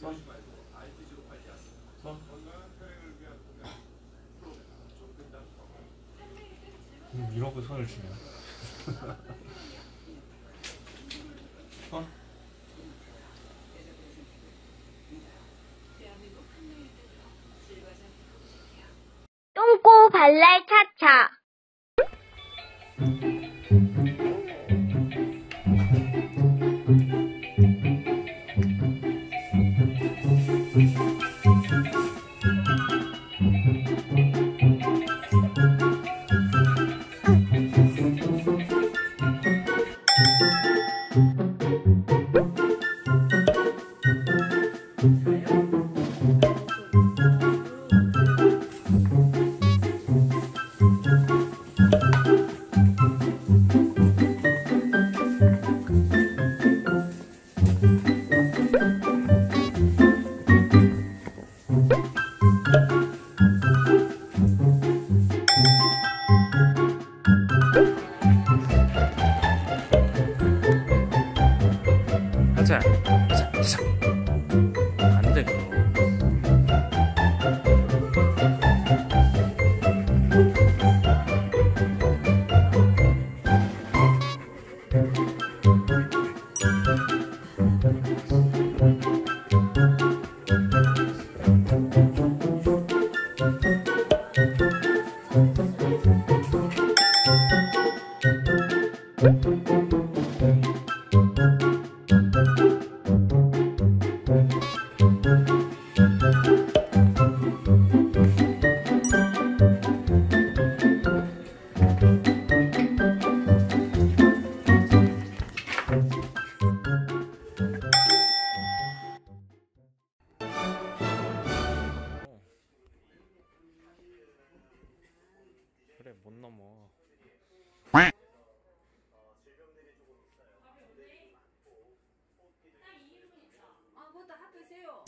손. 손. 음, 이러고 손을 주면. 손. 똥꼬 발랄 차차. 가자. 가자. 가자. てくる。Thank you. 그래, 못 넘어. 아, 그것도 하트 세요.